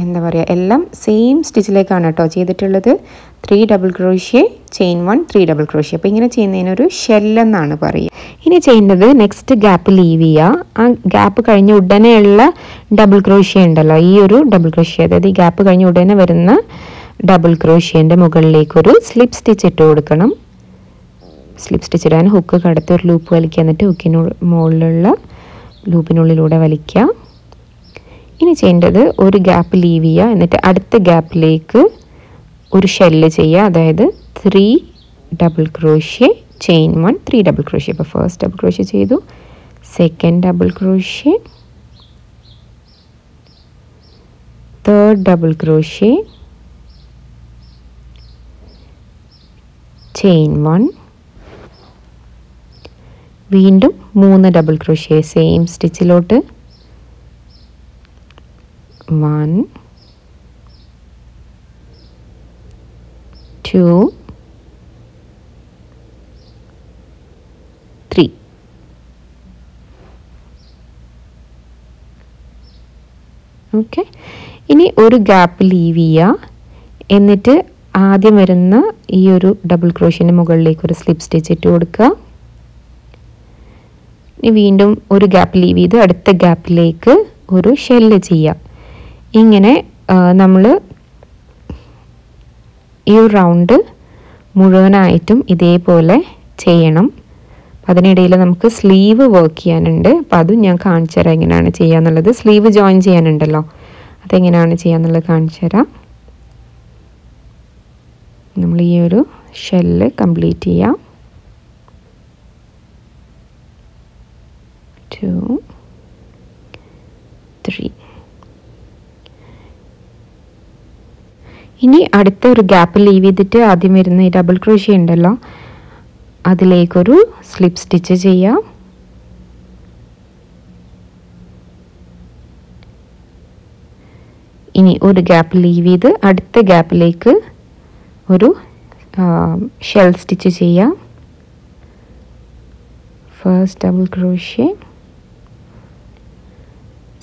എന്താ പറയുക എല്ലാം സെയിം സ്റ്റിച്ചിലേക്കാണ് കേട്ടോ ചെയ്തിട്ടുള്ളത്. Three double crochet chain one three double crochet അപ്പോൾ ഇങ്ങനെ ചെയ്യുന്നതിനൊരു ഷെല്ലെന്നാണ് പറയുക. ഇനി ചെയ്യേണ്ടത് നെക്സ്റ്റ് ഗ്യാപ്പ് ലീവ് ചെയ്യുക. ആ ഗ്യാപ്പ് കഴിഞ്ഞ ഉടനെയുള്ള ഡബിൾ ക്രോഷ്യ ഉണ്ടല്ലോ ഈ ഒരു ഡബിൾ ക്രോഷ്യ അതായത് ഈ ഗ്യാപ്പ് കഴിഞ്ഞ ഉടനെ വരുന്ന ഡബിൾ ക്രോഷ്യന്റെ മുകളിലേക്കൊരു സ്ലിപ്പ് സ്റ്റിച്ച് ഇട്ട് കൊടുക്കണം. സ്ലിപ്പ് സ്റ്റിച്ച് ഇടാൻ ഹുക്ക് കടത്തി ഒരു ലൂപ്പ് വലിക്കുക എന്നിട്ട് ഹുക്കിന് മുകളിലുള്ള ലൂപ്പിനുള്ളിലൂടെ വലിക്കുക. ഇനി ചെയ്യേണ്ടത് ഒരു ഗ്യാപ്പ് ലീവ് ചെയ്യുക. എന്നിട്ട് അടുത്ത ഗ്യാപ്പിലേക്ക് ഒരു ഷെല്ല് ചെയ്യുക. അതായത് three double crochet chain one three double crochet അപ്പോൾ ഫസ്റ്റ് ഡബിൾ ക്രോഷ്യ ചെയ്തു. Second double crochet third double crochet chain one വീണ്ടും മൂന്ന് ഡബിൾ ക്രോഷ്യ സെയിം സ്റ്റിച്ചിലോട്ട് one, two, three. ഓക്കെ ഇനി ഒരു ഗ്യാപ്പ് ലീവ് ചെയ്യുക. എന്നിട്ട് ആദ്യം വരുന്ന ഈ ഒരു ഡബിൾ ക്രോഷ്യന്റെ മുകളിലേക്ക് ഒരു സ്ലിപ്പ് സ്റ്റിച്ച് ഇട്ട് കൊടുക്കുക. ഇനി വീണ്ടും ഒരു ഗ്യാപ്പ് ലീവ് ചെയ്ത് അടുത്ത ഗ്യാപ്പിലേക്ക് ഒരു ഷെല്ല് ചെയ്യാം ഇങ്ങനെ നമ്മൾ ഈ ഒരു റൗണ്ട് മുഴുവനായിട്ടും ഇതേപോലെ ചെയ്യണം. അതിനിടയിൽ നമുക്ക് സ്ലീവ് വർക്ക് ചെയ്യാനുണ്ട്. അപ്പോൾ അതും ഞാൻ കാണിച്ചു തരാം എങ്ങനെയാണ് ചെയ്യാന്നുള്ളത്. സ്ലീവ് ജോയിൻ ചെയ്യാനുണ്ടല്ലോ. അതെങ്ങനെയാണ് ചെയ്യാന്നുള്ളത് കാണിച്ചു തരാം. നമ്മൾ ഈ ഒരു ഷെല്ല് കംപ്ലീറ്റ് ചെയ്യാം. ടു ത്രീ ഇനി അടുത്ത ഒരു ഗ്യാപ്പ് ലീവ് ചെയ്തിട്ട് ആദ്യം വരുന്ന ഈ ഡബിൾ ക്രോഷ്യ ഉണ്ടല്ലോ അതിലേക്കൊരു സ്ലിപ്പ് സ്റ്റിച്ച് ചെയ്യാം. ഇനി ഒരു ഗ്യാപ്പ് ലീവ് ചെയ്ത് അടുത്ത ഗ്യാപ്പിലേക്ക് ഒരു ഷെൽ സ്റ്റിച്ച് ചെയ്യാം. First double crochet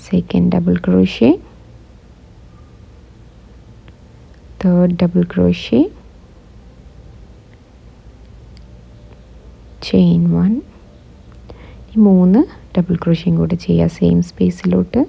second double crochet third double crochet. Chain one ഈ മൂന്ന് ഡബിൾ ക്രോഷ്യം കൂടെ ചെയ്യുക സെയിം സ്പേസിലോട്ട്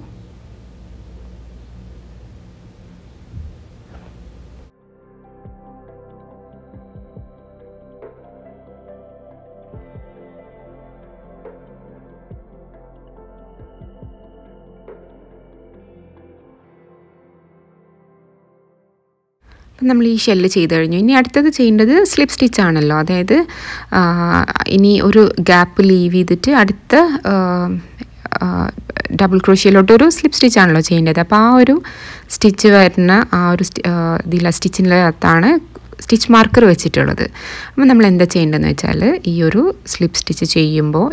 നമ്മൾ ഈ ഷെല്ല് ചെയ്ത് കഴിഞ്ഞു. ഇനി അടുത്തത് ചെയ്യേണ്ടത് സ്ലിപ്പ് സ്റ്റിച്ച് ആണല്ലോ. അതായത് ഇനി ഒരു ഗ്യാപ്പ് ലീവ് ചെയ്തിട്ട് അടുത്ത ഡബിൾ ക്രോഷ്യയിലോട്ട് ഒരു സ്ലിപ്പ് സ്റ്റിച്ച് ആണല്ലോ ചെയ്യേണ്ടത്. അപ്പോൾ ആ ഒരു സ്റ്റിച്ച് വരുന്ന ആ ഒരു ഇതില സ്റ്റിച്ചിന്റെ അകത്താണ് സ്റ്റിച്ച് മാർക്കർ വെച്ചിട്ടുള്ളത്. അപ്പോൾ നമ്മൾ എന്താ ചെയ്യേണ്ടതെന്ന് വെച്ചാൽ ഈ ഒരു സ്ലിപ്പ് സ്റ്റിച്ച് ചെയ്യുമ്പോൾ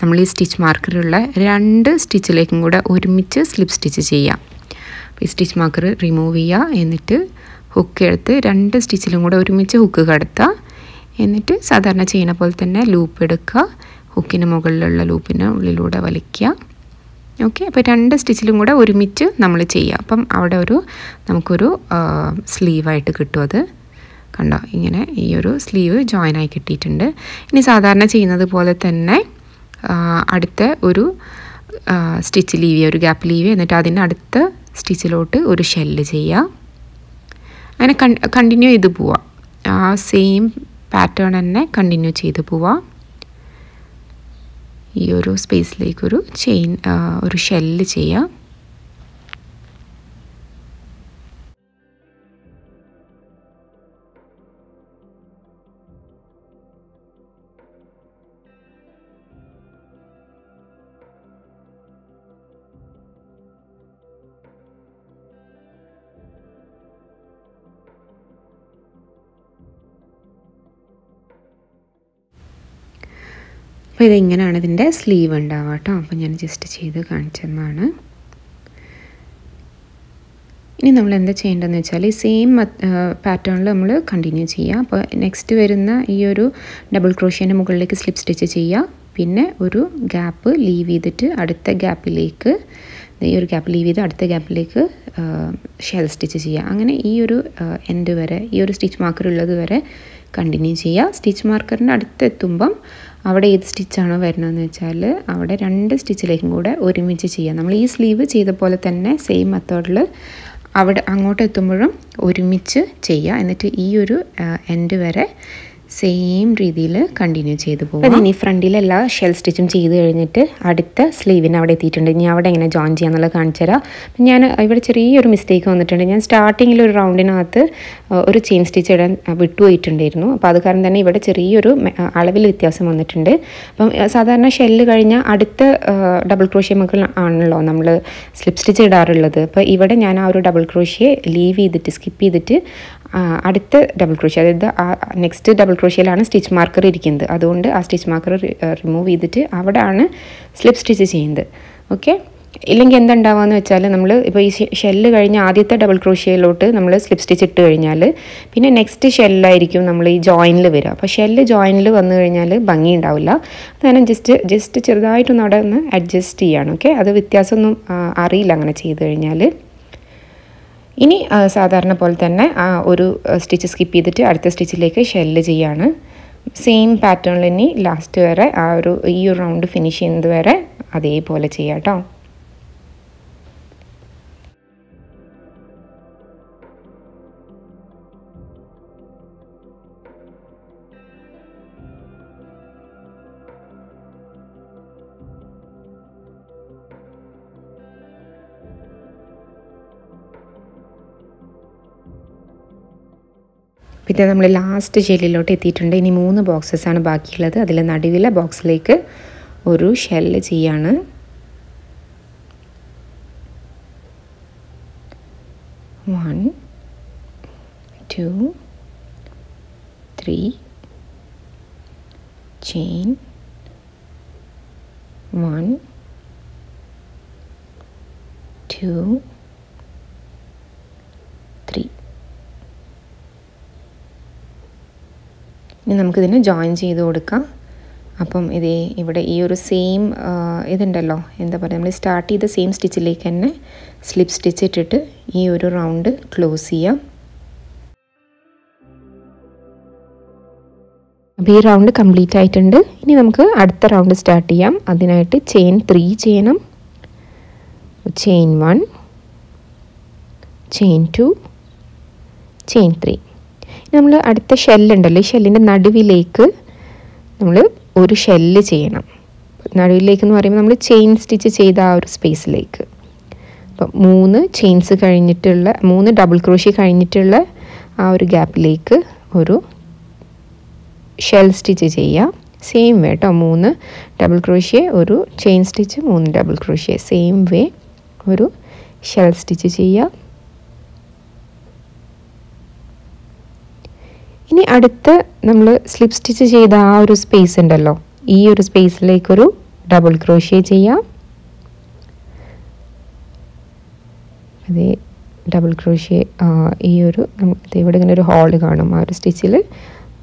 നമ്മൾ ഈ സ്റ്റിച്ച് മാർക്കറുള്ള രണ്ട് സ്റ്റിച്ചിലേക്കും കൂടെ ഒരുമിച്ച് സ്ലിപ്പ് സ്റ്റിച്ച് ചെയ്യാം. ഈ സ്റ്റിച്ച് മാർക്കർ റിമൂവ് ചെയ്യുക എന്നിട്ട് ഹുക്ക് എടുത്ത് രണ്ട് സ്റ്റിച്ചിലും കൂടെ ഒരുമിച്ച് ഹുക്ക് കടത്തുക എന്നിട്ട് സാധാരണ ചെയ്യുന്ന പോലെ തന്നെ ലൂപ്പ് എടുക്കുക. ഹുക്കിന് മുകളിലുള്ള ലൂപ്പിന് ഉള്ളിലൂടെ വലിക്കുക. ഓക്കെ അപ്പോൾ രണ്ട് സ്റ്റിച്ചിലും കൂടെ ഒരുമിച്ച് നമ്മൾ ചെയ്യുക. അപ്പം അവിടെ ഒരു നമുക്കൊരു സ്ലീവായിട്ട് കിട്ടും അത്. കണ്ടോ? ഇങ്ങനെ ഈ ഒരു സ്ലീവ് ജോയിൻ ആയി കിട്ടിയിട്ടുണ്ട്. ഇനി സാധാരണ ചെയ്യുന്നത് പോലെ തന്നെ അടുത്ത ഒരു സ്റ്റിച്ച് ലീവ് ചെയ്യുക ഒരു ഗ്യാപ്പ് ലീവ് എന്നിട്ട് അതിന്റെ അടുത്ത സ്റ്റിച്ചിലോട്ട് ഒരു ഷെല്ല് ചെയ്യുക. അങ്ങനെ കണ്ടിന്യൂ ചെയ്ത് പോവാം. ആ സെയിം പാറ്റേൺ തന്നെ കണ്ടിന്യൂ ചെയ്ത് പോവാം. ഈ ഒരു സ്പേസിലേക്കൊരു ചെയിൻ ഒരു ഷെല്ല് ചെയ്യാം. അപ്പോൾ ഇതിങ്ങനെയാണ് ഇതിന്റെ സ്ലീവ് ഉണ്ടാവുക കേട്ടോ. അപ്പോൾ ഞാൻ ജസ്റ്റ് ചെയ്ത് കാണിച്ചെന്നാണ്. ഇനി നമ്മൾ എന്താ ചെയ്യേണ്ടതെന്ന് വെച്ചാൽ ഈ സെയിം പാറ്റേണിൽ നമ്മൾ കണ്ടിന്യൂ ചെയ്യുക. അപ്പോൾ നെക്സ്റ്റ് വരുന്ന ഈ ഒരു ഡബിൾ ക്രോഷ്യേന്റെ മുകളിലേക്ക് സ്ലിപ്പ് സ്റ്റിച്ച് ചെയ്യുക. പിന്നെ ഒരു ഗ്യാപ്പ് ലീവ് ചെയ്തിട്ട് അടുത്ത ഗ്യാപ്പിലേക്ക് ഈ ഒരു ഗ്യാപ്പ് ലീവ് ചെയ്ത് അടുത്ത ഗ്യാപ്പിലേക്ക് ഷെൽ സ്റ്റിച്ച് ചെയ്യുക. അങ്ങനെ ഈ ഒരു എൻഡ് വരെ ഈ ഒരു സ്റ്റിച്ച് മാർക്കർ ഉള്ളത് വരെ കണ്ടിന്യൂ ചെയ്യുക. സ്റ്റിച്ച് മാർക്കറിന്റെ അടുത്തെത്തുമ്പം അവിടെ ഏത് സ്റ്റിച്ചാണോ വരണമെന്ന് വെച്ചാൽ അവിടെ രണ്ട് സ്റ്റിച്ചിലേക്കും കൂടെ ഒരുമിച്ച് ചെയ്യാം. നമ്മൾ ഈ സ്ലീവ് ചെയ്ത പോലെ തന്നെ സെയിം മെത്തേഡിൽ അവിടെ അങ്ങോട്ട് എത്തുമ്പോഴും ഒരുമിച്ച് ചെയ്യുക എന്നിട്ട് ഈ ഒരു എൻഡ് വരെ സെയിം രീതിയിൽ കണ്ടിന്യൂ ചെയ്ത് പോകും ഇനി ഫ്രണ്ടിലെല്ലാ ഷെൽ സ്റ്റിച്ചും ചെയ്ത് കഴിഞ്ഞിട്ട് അടുത്ത സ്ലീവിന് അവിടെ എത്തിയിട്ടുണ്ട്. ഇനി അവിടെ എങ്ങനെ ജോയിൻ ചെയ്യാന്നുള്ളത് കാണിച്ചു തരാം. ഞാൻ ഇവിടെ ചെറിയൊരു മിസ്റ്റേക്ക് വന്നിട്ടുണ്ട്. ഞാൻ സ്റ്റാർട്ടിങ്ങിൽ ഒരു റൗണ്ടിനകത്ത് ഒരു ചെയിൻ സ്റ്റിച്ച് ഇടാൻ വിട്ടുപോയിട്ടുണ്ടായിരുന്നു. അപ്പോൾ അത് കാരണം തന്നെ ഇവിടെ ചെറിയൊരു അളവിൽ വ്യത്യാസം വന്നിട്ടുണ്ട്. അപ്പം സാധാരണ ഷെല്ല് കഴിഞ്ഞാൽ അടുത്ത ഡബിൾ ക്രോഷ്യ മക്കൾ ആണല്ലോ നമ്മൾ സ്ലിപ്പ് സ്റ്റിച്ച് ഇടാറുള്ളത്. അപ്പോൾ ഇവിടെ ഞാൻ ആ ഒരു ഡബിൾ ക്രോഷ്യെ ലീവ് ചെയ്തിട്ട് സ്കിപ്പ് ചെയ്തിട്ട് അടുത്ത ഡബിൾ ക്രോഷ്യ അതായത് ആ നെക്സ്റ്റ് ഡബിൾ ക്രോഷ്യയിലാണ് സ്റ്റിച്ച് മാർക്കർ ഇരിക്കുന്നത്. അതുകൊണ്ട് ആ സ്റ്റിച്ച് മാർക്കർ റിമൂവ് ചെയ്തിട്ട് അവിടെയാണ് സ്ലിപ്പ് സ്റ്റിച്ച് ചെയ്യുന്നത്. ഓക്കെ ഇല്ലെങ്കിൽ എന്തുണ്ടാവുകയെന്ന് വെച്ചാൽ നമ്മൾ ഇപ്പോൾ ഈ ഷെല്ല് കഴിഞ്ഞ് ആദ്യത്തെ ഡബിൾ ക്രോഷ്യയിലോട്ട് നമ്മൾ സ്ലിപ്പ് സ്റ്റിച്ച് ഇട്ട് കഴിഞ്ഞാൽ പിന്നെ നെക്സ്റ്റ് ഷെല്ലായിരിക്കും നമ്മൾ ഈ ജോയിനിൽ വരിക. അപ്പോൾ ഷെല്ല് ജോയിനിൽ വന്നു കഴിഞ്ഞാൽ ഭംഗി ഉണ്ടാവില്ല. അതുകാരണം ജസ്റ്റ് ജസ്റ്റ് ചെറുതായിട്ടൊന്ന് അവിടെ ഒന്ന് അഡ്ജസ്റ്റ് ചെയ്യാണ്. ഓക്കെ അത് വ്യത്യാസമൊന്നും അറിയില്ല അങ്ങനെ ചെയ്ത് കഴിഞ്ഞാൽ ഇനി സാധാരണ പോലെ തന്നെ ഒരു സ്റ്റിച്ച് സ്കിപ്പ് ചെയ്തിട്ട് അടുത്ത സ്റ്റിച്ചിലേക്ക് ഷെല്ല് ചെയ്യാണ്. സെയിം പാറ്റേണിൽ ഇനി ലാസ്റ്റ് വരെ ആ ഒരു ഈ ഒരു റൗണ്ട് ഫിനിഷ് ചെയ്യുന്നത് വരെ അതേപോലെ ചെയ്യാം കേട്ടോ പിന്നെ നമ്മൾ ലാസ്റ്റ് ഷെല്ലിലോട്ട് എത്തിയിട്ടുണ്ട്. ഇനി മൂന്ന് ബോക്സസ് ആണ് ബാക്കിയുള്ളത്. അതിൽ നടുവിലെ ബോക്സിലേക്ക് ഒരു ഷെല്ല് ചെയ്യാണ്. One two three chain one two three ഇനി നമുക്കിതിനെ ജോയിൻ ചെയ്ത് കൊടുക്കാം. അപ്പം ഇത് ഇവിടെ ഈ ഒരു സെയിം ഇതുണ്ടല്ലോ. എന്താ പറയുക നമ്മൾ സ്റ്റാർട്ട് ചെയ്ത സെയിം സ്റ്റിച്ചിലേക്ക് തന്നെ സ്ലിപ്പ് സ്റ്റിച്ച് ഇട്ടിട്ട് ഈ ഒരു റൗണ്ട് ക്ലോസ് ചെയ്യാം. അപ്പോൾ ഈ റൗണ്ട് കംപ്ലീറ്റ് ആയിട്ടുണ്ട്. ഇനി നമുക്ക് അടുത്ത റൗണ്ട് സ്റ്റാർട്ട് ചെയ്യാം. അതിനായിട്ട് ചെയിൻ ത്രീ ചെയ്യണം. Chain one chain two chain three നമ്മൾ അടുത്ത ഷെല്ലുണ്ടല്ലോ ഈ ഷെല്ലിന്റെ നടുവിലേക്ക് നമ്മൾ ഒരു ഷെല്ല് ചെയ്യണം. നടുവിലേക്ക് എന്ന് പറയുമ്പോൾ നമ്മൾ ചെയിൻ സ്റ്റിച്ച് ചെയ്ത ആ ഒരു സ്പേസിലേക്ക്. അപ്പം മൂന്ന് ചെയിൻസ് കഴിഞ്ഞിട്ടുള്ള മൂന്ന് ഡബിൾ ക്രോഷി കഴിഞ്ഞിട്ടുള്ള ആ ഒരു ഗ്യാപ്പിലേക്ക് ഒരു ഷെൽ സ്റ്റിച്ച് ചെയ്യാം. സെയിം വേ കേട്ടോ മൂന്ന് ഡബിൾ ക്രോഷിയെ ഒരു ചെയിൻ സ്റ്റിച്ച് മൂന്ന് ഡബിൾ ക്രോഷിയെ സെയിം വേ ഒരു ഷെൽ സ്റ്റിച്ച് ചെയ്യുക ഇനി അടുത്ത് നമ്മൾ സ്ലിപ്പ് സ്റ്റിച്ച് ചെയ്ത ആ ഒരു സ്പേസ് ഉണ്ടല്ലോ. ഈ ഒരു സ്പേസിലേക്കൊരു ഡബിൾ ക്രോഷ്യ ചെയ്യാം. അതേ ഡബിൾ ക്രോഷ്യ ഈ ഒരു ഇവിടെ ഇങ്ങനെ ഒരു ഹോൾ കാണും. ആ ഒരു സ്റ്റിച്ചിൽ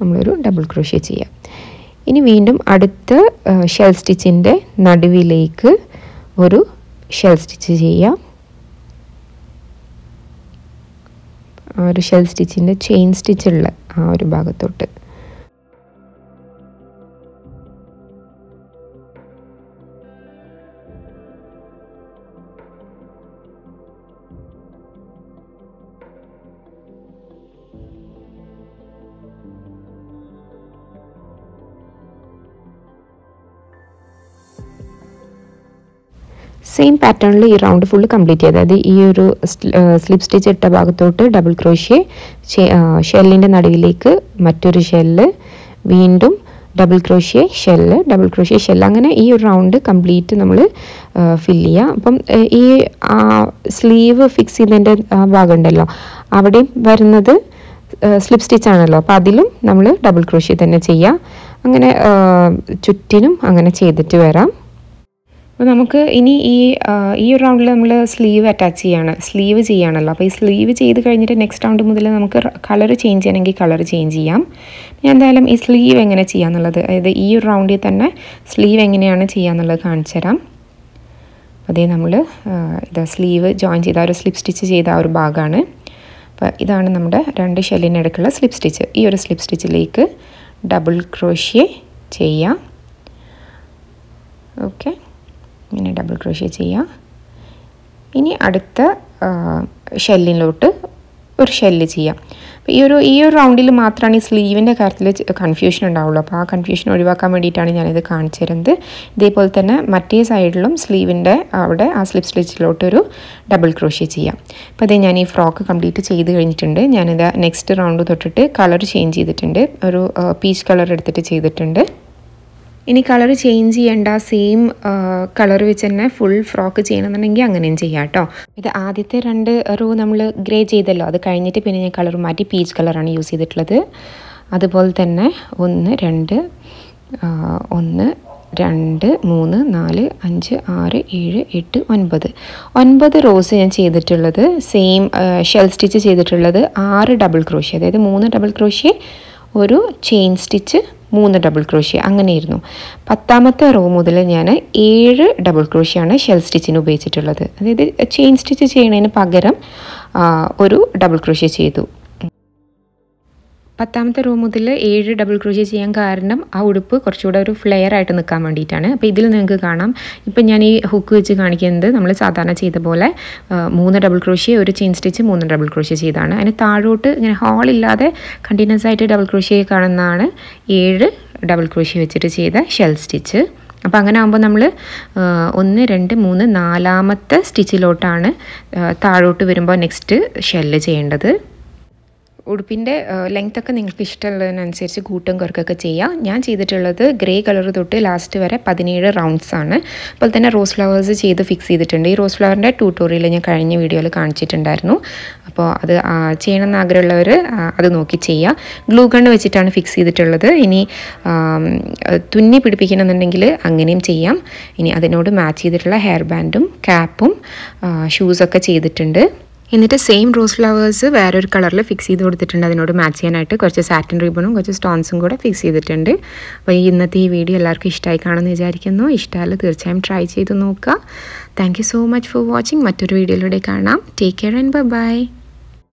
നമ്മളൊരു ഡബിൾ ക്രോഷ്യ ചെയ്യാം. ഇനി വീണ്ടും അടുത്ത ഷെൽ സ്റ്റിച്ചിന്റെ നടുവിലേക്ക് ഒരു ഷെൽ സ്റ്റിച്ച് ചെയ്യാം. ആ ഒരു ഷെൽ സ്റ്റിച്ചിന്റെ ചെയിൻ സ്റ്റിച്ചുള്ള ആ ഒരു ഭാഗത്തോട്ട്. സെയിം പാറ്റേണിൽ ഈ റൗണ്ട് ഫുള്ള് കംപ്ലീറ്റ് ചെയ്ത്. അതായത് ഈ ഒരു സ്ലിപ്പ് സ്റ്റിച്ച് ഇട്ട ഭാഗത്തോട്ട് ഡബിൾ ക്രോഷ്യ ഷെല്ലിന്റെ നടുവിലേക്ക് മറ്റൊരു ഷെല്ല് വീണ്ടും double crochet shell double crochet shell അങ്ങനെ ഈ ഒരു റൗണ്ട് കംപ്ലീറ്റ് നമ്മൾ ഫില്ല് ചെയ്യുക അപ്പം ഈ സ്ലീവ് ഫിക്സ് ചെയ്തതിന്റെ ഭാഗം ഉണ്ടല്ലോ അവിടെയും വരുന്നത് സ്ലിപ്പ് സ്റ്റിച്ച് ആണല്ലോ. അപ്പോൾ അതിലും നമ്മൾ ഡബിൾ ക്രോഷ്യ തന്നെ ചെയ്യുക അങ്ങനെ ചുറ്റിനും അങ്ങനെ ചെയ്തിട്ട് വരാം. അപ്പോൾ നമുക്ക് ഇനി ഈ ഈ ഒരു റൗണ്ടിൽ നമ്മൾ സ്ലീവ് അറ്റാച്ച് ചെയ്യാണ്. സ്ലീവ് ചെയ്യാണല്ലോ. അപ്പോൾ ഈ സ്ലീവ് ചെയ്ത് കഴിഞ്ഞിട്ട് നെക്സ്റ്റ് റൗണ്ട് മുതൽ നമുക്ക് കളർ ചേഞ്ച് ചെയ്യണമെങ്കിൽ കളർ ചേഞ്ച് ചെയ്യാം. ഞാൻ എന്തായാലും ഈ സ്ലീവ് എങ്ങനെ ചെയ്യാന്നുള്ളത് അതായത് ഈ ഒരു റൗണ്ടിൽ തന്നെ സ്ലീവ് എങ്ങനെയാണ് ചെയ്യാന്നുള്ളത് കാണിച്ചു തരാം. അതേ നമ്മൾ ഇത് സ്ലീവ് ജോയിൻ ചെയ്ത ഒരു സ്ലിപ്പ് സ്റ്റിച്ച് ചെയ്ത ആ ഒരു ഭാഗമാണ് അപ്പോൾ ഇതാണ് നമ്മുടെ രണ്ട് ഷെല്ലിനടുക്കുള്ള സ്ലിപ്പ് സ്റ്റിച്ച് ഈ ഒരു സ്ലിപ്പ് സ്റ്റിച്ചിലേക്ക് ഡബിൾ ക്രോഷ്യ ചെയ്യാം. ഓക്കെ ഇങ്ങനെ ഡബിൾ ക്രോഷ്യ ചെയ്യാം. ഇനി അടുത്ത ഷെല്ലിലോട്ട് ഒരു ഷെല്ല് ചെയ്യാം. അപ്പോൾ ഈ ഒരു ഈ ഒരു റൗണ്ടിൽ മാത്രമാണ് ഈ സ്ലീവിന്റെ കാര്യത്തിൽ കൺഫ്യൂഷൻ ഉണ്ടാവുള്ളൂ. അപ്പോൾ ആ കൺഫ്യൂഷൻ ഒഴിവാക്കാൻ വേണ്ടിയിട്ടാണ് ഞാനിത് കാണിച്ചു തരുന്നത് ഇതേപോലെ തന്നെ മറ്റേ സൈഡിലും സ്ലീവിന്റെ അവിടെ ആ സ്ലിപ്പ് സ്റ്റിച്ചിലോട്ടൊരു ഡബിൾ ക്രോഷ്യ ചെയ്യാം. അപ്പോൾ അതേ ഞാൻ ഈ ഫ്രോക്ക് കംപ്ലീറ്റ് ചെയ്ത് കഴിഞ്ഞിട്ടുണ്ട്. ഞാനിത് നെക്സ്റ്റ് റൗണ്ട് തൊട്ടിട്ട് കളർ ചേഞ്ച് ചെയ്തിട്ടുണ്ട്. ഒരു പീച്ച് കളർ എടുത്തിട്ട് ചെയ്തിട്ടുണ്ട്. ഇനി കളർ ചേഞ്ച് ചെയ്യേണ്ട സെയിം കളർ വെച്ച് തന്നെ ഫുൾ ഫ്രോക്ക് ചെയ്യണമെന്നുണ്ടെങ്കിൽ അങ്ങനെയും ചെയ്യാം കേട്ടോ ഇത് ആദ്യത്തെ രണ്ട് റൂ നമ്മൾ ഗ്രേ ചെയ്തല്ലോ. അത് കഴിഞ്ഞിട്ട് പിന്നെ ഞാൻ കളർ മാറ്റി പീച്ച് കളറാണ് യൂസ് ചെയ്തിട്ടുള്ളത്. അതുപോലെ തന്നെ ഒന്ന് രണ്ട് ഒന്ന് രണ്ട് മൂന്ന് നാല് അഞ്ച് ആറ് ഏഴ് എട്ട് ഒൻപത്. ഒൻപത് റോസ് ഞാൻ ചെയ്തിട്ടുള്ളത്. സെയിം ഷെൽ സ്റ്റിച്ച് ചെയ്തിട്ടുള്ളത് ആറ് ഡബിൾ ക്രോഷ്യ അതായത് മൂന്ന് ഡബിൾ ക്രോഷ്യ ഒരു ചെയിൻ സ്റ്റിച്ച് മൂന്ന് ഡബിൾ ക്രോഷ്യ അങ്ങനെയായിരുന്നു പത്താമത്തെ റോ മുതൽ ഞാൻ ഏഴ് ഡബിൾ ക്രോഷ്യാണ് ഷെൽ സ്റ്റിച്ചിന് ഉപയോഗിച്ചിട്ടുള്ളത്. അതായത് ചെയിൻ സ്റ്റിച്ച് ചെയ്യുന്നതിന് പകരം ഒരു ഡബിൾ ക്രോഷ്യ ചെയ്തു. പത്താമത്തെ റോ മുതൽ ഏഴ് ഡബിൾ ക്രോഷ്യ ചെയ്യാൻ കാരണം ആ ഉടുപ്പ് കുറച്ചുകൂടെ ഒരു ഫ്ലെയർ ആയിട്ട് നിൽക്കാൻ വേണ്ടിയിട്ടാണ്. അപ്പോൾ ഇതിൽ നിങ്ങൾക്ക് കാണാം. ഇപ്പം ഞാൻ ഈ ഹുക്ക് വെച്ച് കാണിക്കുന്നത് നമ്മൾ സാധാരണ ചെയ്ത പോലെ മൂന്ന് ഡബിൾ ക്രോഷ്യ ഒരു ചെയിൻ സ്റ്റിച്ച് മൂന്ന് ഡബിൾ ക്രോഷ്യ ചെയ്താണ്. അതിന് താഴോട്ട് ഇങ്ങനെ ഹോളില്ലാതെ കണ്ടിന്യൂസ് ആയിട്ട് ഡബിൾ ക്രോഷ്യ കാണുന്നതാണ് ഏഴ് ഡബിൾ ക്രോഷ്യ വെച്ചിട്ട് ചെയ്ത ഷെൽ സ്റ്റിച്ച് അപ്പോൾ അങ്ങനെ ആകുമ്പോൾ നമ്മൾ ഒന്ന് രണ്ട് മൂന്ന് നാലാമത്തെ സ്റ്റിച്ചിലോട്ടാണ് താഴോട്ട് വരുമ്പോൾ നെക്സ്റ്റ് ഷെല്ല് ചെയ്യേണ്ടത്. ഉടുപ്പിന്റെ ലെങ്ത് ഒക്കെ നിങ്ങൾക്ക് ഇഷ്ടമുള്ളതിനനുസരിച്ച് കൂട്ടും കുറക്കൊക്കെ ചെയ്യാം. ഞാൻ ചെയ്തിട്ടുള്ളത് ഗ്രേ കളർ തൊട്ട് ലാസ്റ്റ് വരെ പതിനേഴ് റൗണ്ട്സ് ആണ്. അപ്പോൾ തന്നെ റോസ് ഫ്ലവേഴ്സ് ചെയ്ത് ഫിക്സ് ചെയ്തിട്ടുണ്ട്. ഈ റോസ് ഫ്ലവറിന്റെ ട്യൂട്ടോറിയൽ ഞാൻ കഴിഞ്ഞ വീഡിയോയിൽ കാണിച്ചിട്ടുണ്ടായിരുന്നു. അപ്പോൾ അത് ചെയ്യണമെന്ന് ആഗ്രഹമുള്ളവർ അത് നോക്കി ചെയ്യുക ഗ്ലൂ ഗണ്ണ് വെച്ചിട്ടാണ് ഫിക്സ് ചെയ്തിട്ടുള്ളത്. ഇനി തുന്നി പിടിപ്പിക്കണമെന്നുണ്ടെങ്കിൽ അങ്ങനെയും ചെയ്യാം. ഇനി അതിനോട് മാച്ച് ചെയ്തിട്ടുള്ള ഹെയർ ബാൻഡും ക്യാപ്പും ഷൂസൊക്കെ ചെയ്തിട്ടുണ്ട്. എന്നിട്ട് സെയിം റോസ് ഫ്ലവേഴ്സ് വേറൊരു കളറിൽ ഫിക്സ് ചെയ്ത് കൊടുത്തിട്ടുണ്ട്. അതിനോട് മാച്ച് ചെയ്യാനായിട്ട് കുറച്ച് സാറ്റൻ റിബണും കുറച്ച് സ്റ്റോൺസും കൂടെ ഫിക്സ് ചെയ്തിട്ടുണ്ട്. അപ്പോൾ ഈ ഇന്നത്തെ ഈ വീഡിയോ എല്ലാവർക്കും ഇഷ്ടമായി കാണുമെന്ന് വിചാരിക്കുന്നു. ഇഷ്ടമായാലും തീർച്ചയായും ട്രൈ ചെയ്ത് നോക്കുക. Thank so much for watching മറ്റൊരു വീഡിയോയിലൂടെ കാണാം. Take care and bye bye